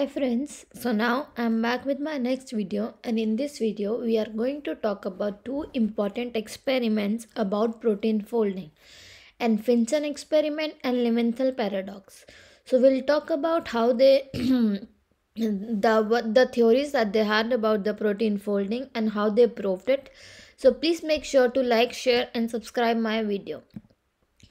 Hi friends, so now I'm back with my next video and in this video we are going to talk about two important experiments about protein folding Anfinsen experiment and Levinthal paradox. So we'll talk about how they the the theories that they had about the protein folding and how they proved it. So please make sure to like, share and subscribe my video.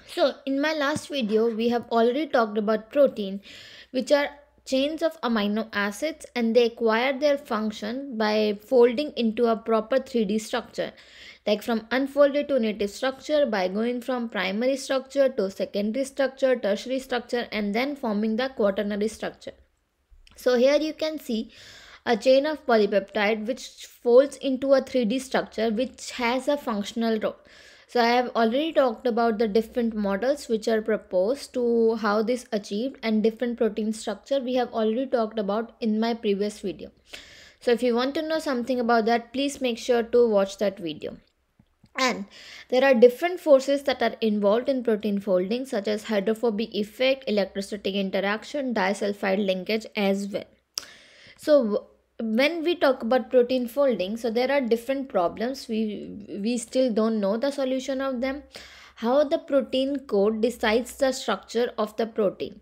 So in my last video we have already talked about protein which are chains of amino acids and they acquire their function by folding into a proper 3D structure. Like from unfolded to native structure by going from primary structure to secondary structure tertiary structure and then forming the quaternary structure. So here you can see a chain of polypeptide which folds into a 3D structure which has a functional role so I have already talked about the different models which are proposed to how this achieved and different protein structure we have already talked about in my previous video. So if you want to know something about that, please make sure to watch that video. And there are different forces that are involved in protein folding such as hydrophobic effect, electrostatic interaction, disulfide linkage as well. So when we talk about protein folding so there are different problems. We we still don't know the solution of them. How the protein code decides the structure of the protein.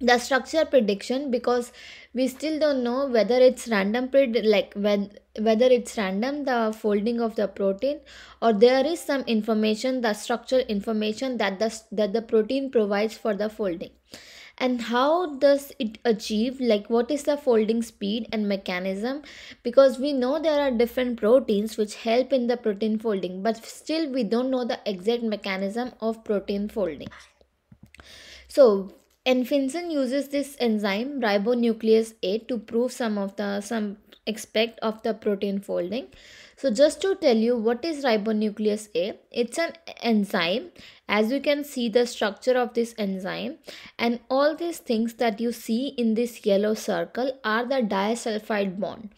The structure prediction because we still don't know whether it's random pred- like when whether it's random the folding of the protein or there is some information the structure information that the that the protein provides for the folding and how does it achieve like what is the folding speed and mechanism? Because we know there are different proteins which help in the protein folding but still we don't know the exact mechanism of protein folding. So Anfinsen uses this enzyme ribonuclease A to prove some of the some aspect of the protein folding. So just to tell you what is ribonuclease A, it's an enzyme as you can see the structure of this enzyme and all these things that you see in this yellow circle are the disulfide bond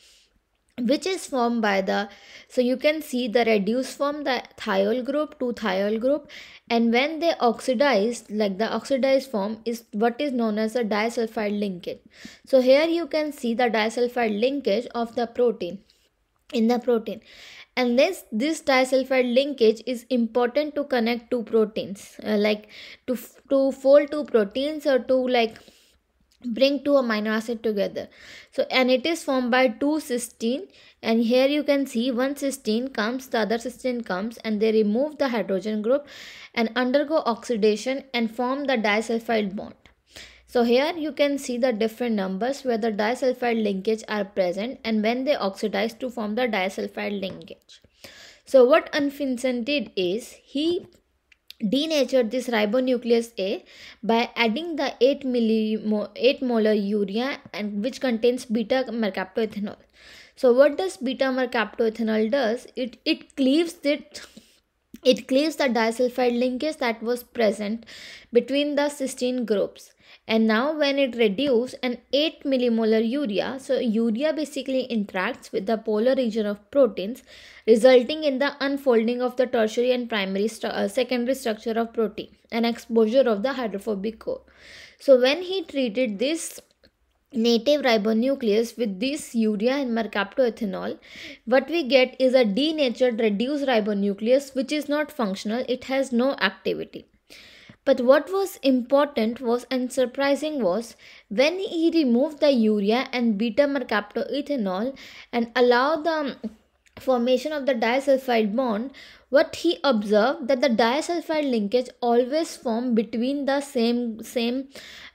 which is formed by the so you can see the reduced form the thiol group to thiol group and when they oxidize like the oxidized form is what is known as a disulfide linkage. So here you can see the disulfide linkage of the protein in the protein. And this this disulfide linkage is important to connect two proteins uh, like to to fold two proteins or to like bring two amino acid together. So and it is formed by two cysteine and here you can see one cysteine comes the other cysteine comes and they remove the hydrogen group and undergo oxidation and form the disulfide bond. So here you can see the different numbers where the disulfide linkage are present and when they oxidize to form the disulfide linkage. So what Anfinsen did is he denatured this ribonuclease A by adding the 8, millimo- 8 molar urea and which contains beta mercaptoethanol. So what does beta mercaptoethanol does? It it cleaves it it cleaves the disulfide linkage that was present between the cysteine groups. And now when it reduces an 8 millimolar urea so urea basically interacts with the polar region of proteins resulting in the unfolding of the tertiary and primary uh, secondary structure of protein and exposure of the hydrophobic core. So when he treated this native ribonuclease with this urea and mercaptoethanol. What we get is a denatured reduced ribonuclease which is not functional. It has no activity. But what was important was and surprising was when he removed the urea and beta mercaptoethanol and allowed the formation of the disulfide bond, what he observed that the disulfide linkage always form between the same same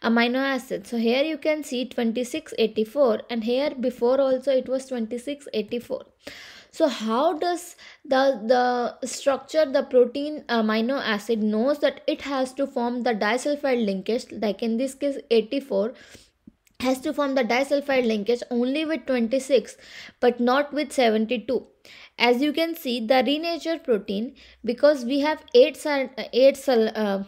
amino acid. So here you can see 2684 and here before also it was 2684 so how does the the structure the protein amino acid knows that it has to form the disulfide linkage like in this case 84 has to form the disulfide linkage only with 26 but not with 72 as you can see the renatured protein because we have 8 8 uh,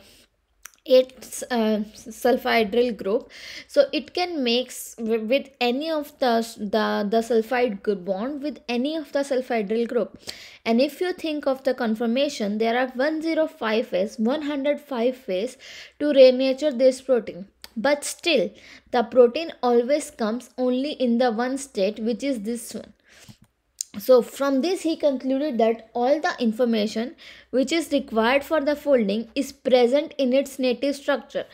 8 uh, sulfhydryl group so it can mix with any of the the the sulfide bond with any of the sulfhydryl group. And if you think of the conformation there are 105 ways 105 ways to renature this protein but still the protein always comes only in the one state which is this one. So from this he concluded that all the information which is required for the folding is present in its native structure.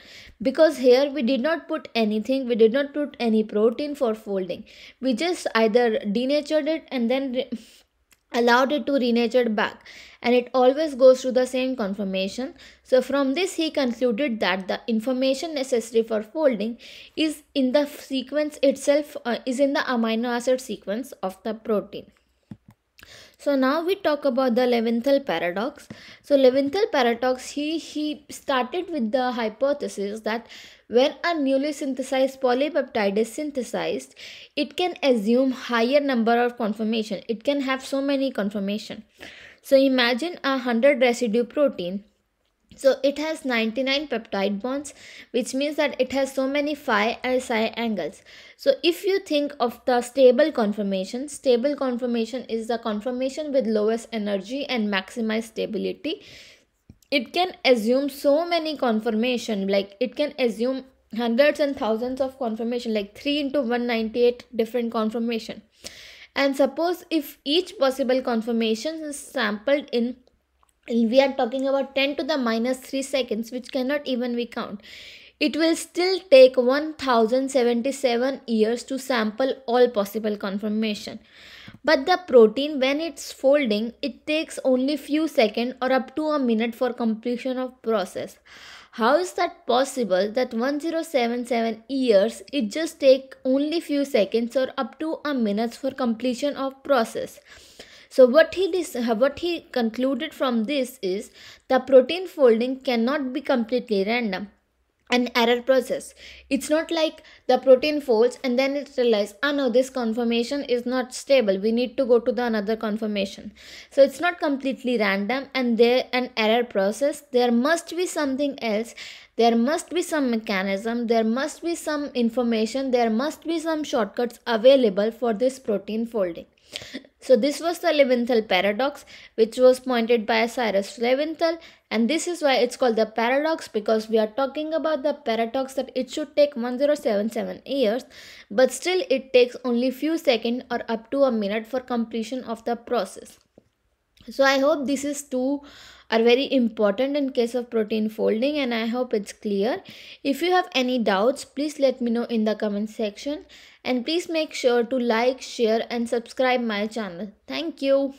Because here we did not put anything we did not put any protein for folding. We just either denatured it and then allowed it to renatured back. And it always goes through the same conformation so from this he concluded that the information necessary for folding is in the sequence itself uh, is in the amino acid sequence of the protein so now we talk about the Levinthal paradox. So Levinthal paradox, he, he started with the hypothesis that when a newly synthesized polypeptide is synthesized, it can assume higher number of conformation. It can have so many conformation. So imagine a 100 residue protein so it has 99 peptide bonds, which means that it has so many phi and psi angles. So if you think of the stable conformation, stable conformation is the conformation with lowest energy and maximized stability. It can assume so many conformation, like it can assume hundreds and thousands of conformation, like 3 into 198 different conformation. And suppose if each possible conformation is sampled in we are talking about 10 to the minus 3 seconds which cannot even be count. It will still take 1077 years to sample all possible conformation but the protein when it's folding it takes only few seconds or up to a minute for completion of process. How is that possible that 1077 years it just take only few seconds or up to a minute for completion of process so what he what he concluded from this is the protein folding cannot be completely random an error process. It's not like the protein folds and then it realizes, ah no, this conformation is not stable. We need to go to the another conformation. So it's not completely random and there an error process. There must be something else. There must be some mechanism. There must be some information. There must be some shortcuts available for this protein folding. So this was the Levinthal paradox which was pointed by Cyrus Levinthal and this is why it's called the paradox because we are talking about the paradox that it should take 1077 years but still it takes only few seconds or up to a minute for completion of the process. So I hope this is two are very important in case of protein folding and I hope it's clear. If you have any doubts, please let me know in the comment section and please make sure to like, share and subscribe my channel. Thank you.